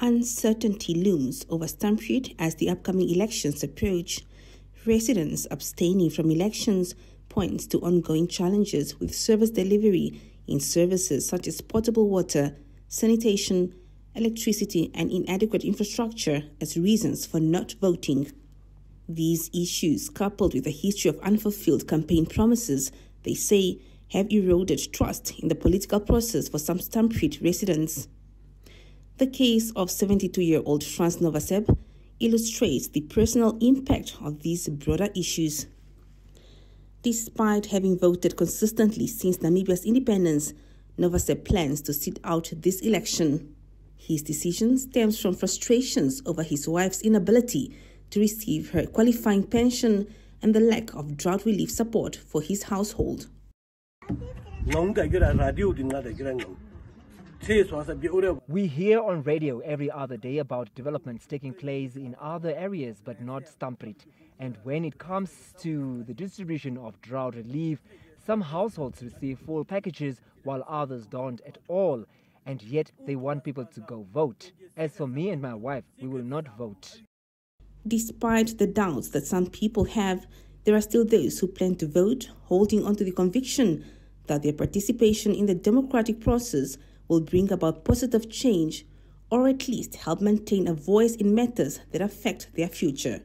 Uncertainty looms over Stampriet as the upcoming elections approach. Residents abstaining from elections points to ongoing challenges with service delivery in services such as potable water, sanitation, electricity, and inadequate infrastructure as reasons for not voting. These issues, coupled with a history of unfulfilled campaign promises, they say have eroded trust in the political process for some Stampriet residents. The case of 72 year old Franz Novaseb illustrates the personal impact of these broader issues. Despite having voted consistently since Namibia's independence, Novaseb plans to sit out this election. His decision stems from frustrations over his wife's inability to receive her qualifying pension and the lack of drought relief support for his household. We hear on radio every other day about developments taking place in other areas but not Stampriet. And when it comes to the distribution of drought relief, some households receive full packages while others don't at all. And yet they want people to go vote. As for me and my wife, we will not vote. Despite the doubts that some people have, there are still those who plan to vote, holding on to the conviction that their participation in the democratic process will bring about positive change or at least help maintain a voice in matters that affect their future.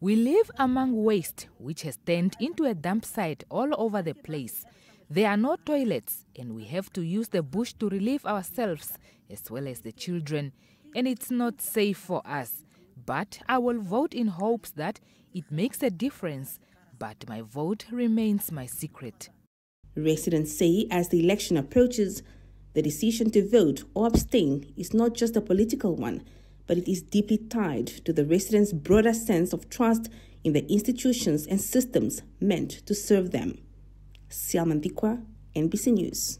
We live among waste which has turned into a dump site all over the place. There are no toilets, and we have to use the bush to relieve ourselves as well as the children, and it's not safe for us. But I will vote in hopes that it makes a difference but my vote remains my secret. Residents say as the election approaches, the decision to vote or abstain is not just a political one, but it is deeply tied to the residents' broader sense of trust in the institutions and systems meant to serve them. Siamantikwa, NBC News.